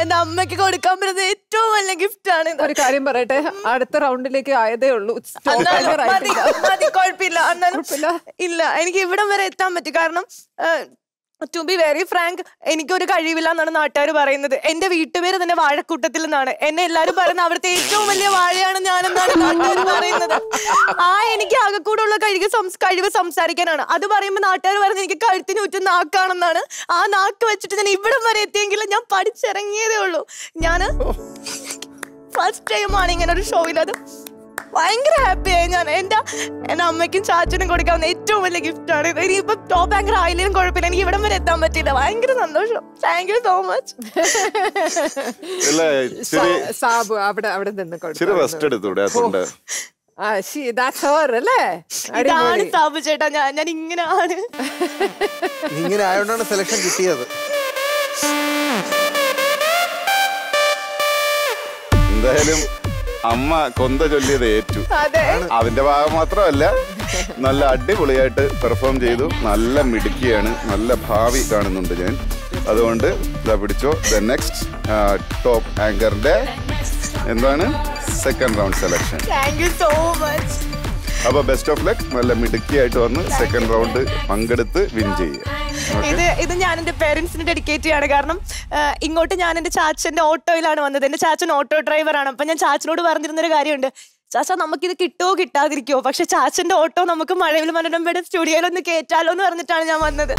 എന്റെ അമ്മയ്ക്ക് കൊടുക്കാൻ പറ്റുന്ന ഏറ്റവും വലിയ ഗിഫ്റ്റ് ആണ് ഒരു കാര്യം പറയട്ടെ? അടുത്ത റൗണ്ടിലേക്ക് ആയതേ ഉള്ളൂ. കുഴപ്പമില്ല. ഇല്ല എനിക്ക് ഇവിടം വരെ എത്താൻ പറ്റി. കാരണം ടു ബി വെരി ഫ്രാങ്ക് എനിക്കൊരു കഴിവില്ല എന്നാണ് നാട്ടുകാർ പറയുന്നത്. എന്റെ വീട്ടുപേര് തന്നെ വാഴക്കൂട്ടത്തിൽ നിന്നാണ്. എന്നെ എല്ലാരും പറയുന്നത് അവിടുത്തെ ഏറ്റവും വലിയ വാഴയാണ് ഞാനെന്നാണ് നാട്ടുകാർ പറയുന്നത്. ആ എനിക്ക് ആകെക്കൂടുള്ള കഴിവ് കഴിവ് സംസാരിക്കാനാണ്. അത് പറയുമ്പോൾ നാട്ടുകാർ പറയുന്നത് എനിക്ക് കഴുത്തിന് ഉറ്റ നാക്കാണെന്നാണ്. ആ നാക്ക് വെച്ചിട്ട് ഞാൻ ഇവിടം വരെ എത്തിയെങ്കിലും ഞാൻ പഠിച്ചിറങ്ങിയതേ ഉള്ളൂ. ഞാൻ ഫസ്റ്റ് ടൈമാണ് ഇങ്ങനെ ഒരു ഷോയിൽ അത് ഭയങ്കര ഹാപ്പിയായി ഞാൻ എന്റെ എന്റെ അമ്മയ്ക്കും ചാച്ചനും കൊടുക്കാവുന്ന ഏറ്റവും വലിയ ഗിഫ്റ്റാണ് ആണ്. ഇത് ഇനിയിപ്പോ ടോപ്പ് ആങ്കർ ആയില്ലെങ്കിലും കുഴപ്പമില്ല. എനിക്ക് ഇവിടം വരെ എത്താൻ പറ്റില്ല ഭയങ്കര സന്തോഷം. Thank you so much Sabu അവിടെ അവിടെ നിന്ന് റെസ്റ്റ് എടുത്തൂടെ അതുകൊണ്ട് ആ ശി ദാറ്റ്സ് ഹർ അല്ലേ? സാബു ചേട്ടാ. ഞാൻ ഞാൻ ഇങ്ങനെയാണ് ഇങ്ങനെ ആയതുകൊണ്ടാണ് സെലക്ഷൻ കിട്ടിയത്. എന്തായാലും അമ്മ കൊന്ത ചൊല്ലിയത് ഏറ്റു. അതെ. അതിന്റെ ഭാഗം മാത്രമല്ല നല്ല അടിപൊളിയായിട്ട് പെർഫോം ചെയ്തു. നല്ല മിടുക്കിയാണ് നല്ല ഭാവി കാണുന്നുണ്ട് ഞാൻ. അതുകൊണ്ട് ഇതാ പിടിച്ചോ. ദ നെക്സ്റ്റ് ടോപ്പ് ആങ്കറിന്റെ എന്താണ്? Second round selection thank you so much അപ്പൊ ബെസ്റ്റ് ഓഫ് ലക്ക് നല്ല മിടുക്കിയായിട്ട് വന്ന് സെക്കൻഡ് റൗണ്ട് പങ്കെടുത്ത് വിൻ ചെയ്യുക ഇത് ഇത് ഞാൻ എന്റെ പേരൻസിന് ഡെഡിക്കേറ്റ് ചെയ്യാണ്. കാരണം ഇങ്ങോട്ട് ഞാൻ എന്റെ ചാച്ചന്റെ ഓട്ടോയിലാണ് വന്നത്. എന്റെ ചാച്ചൻ ഓട്ടോ ഡ്രൈവറാണ് അപ്പൊ ഞാൻ ചാച്ചനോട് പറഞ്ഞിരുന്നൊരു കാര്യമുണ്ട്. ചാച്ച നമുക്കിത് കിട്ടുമോ കിട്ടാതിരിക്കുമോ പക്ഷെ ചാച്ചന്റെ ഓട്ടോ നമുക്ക് മഴവിൽ മനോരമയുടെ സ്റ്റുഡിയോയിൽ ഒന്ന് കേറ്റാലോ എന്ന് പറഞ്ഞിട്ടാണ് ഞാൻ വന്നത്.